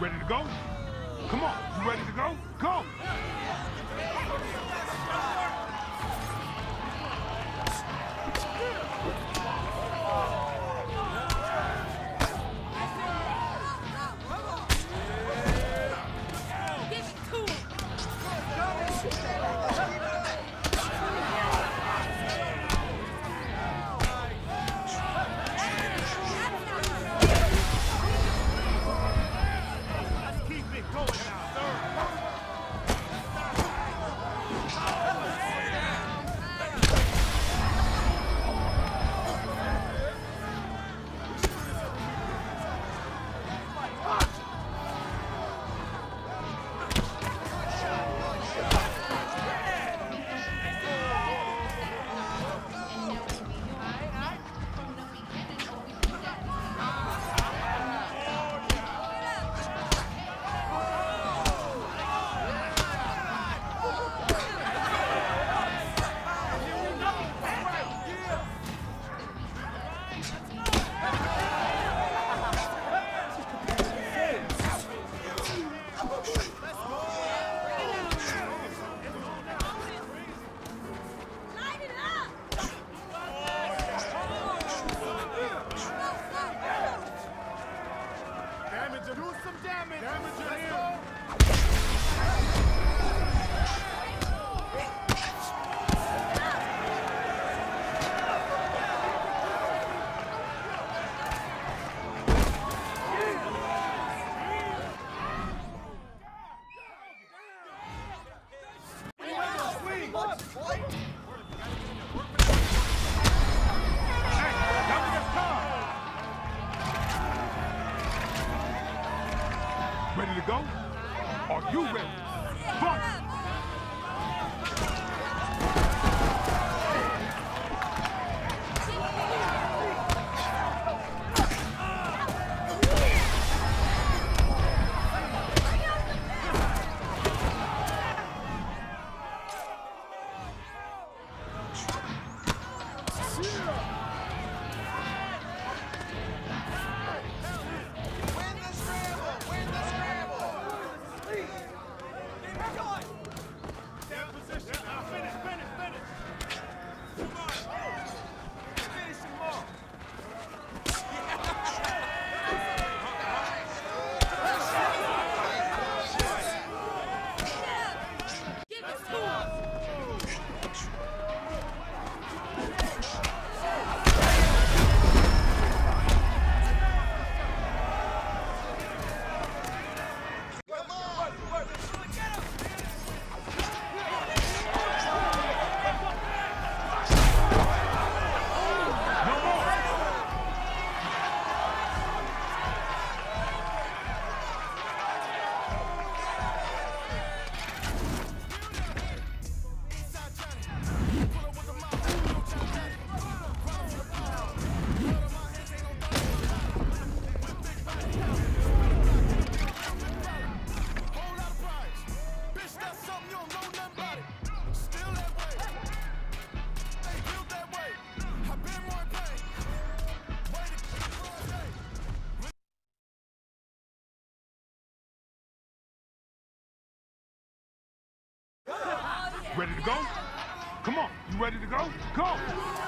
Ready to go? Come on, you ready to go? Ready to go? Are you ready? Fight! Ready to go? Come on, you ready to go? Go!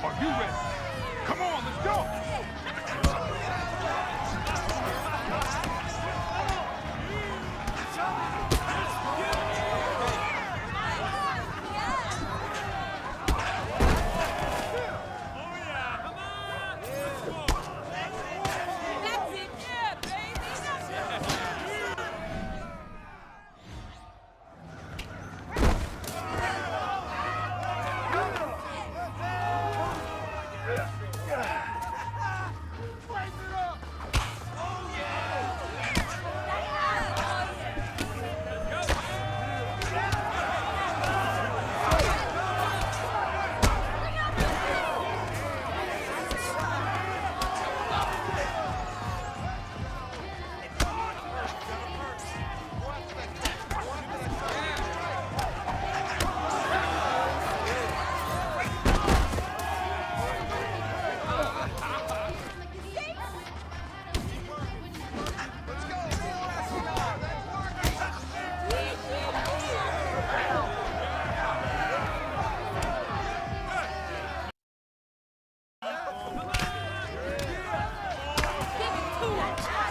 Are you ready? Yeah. James.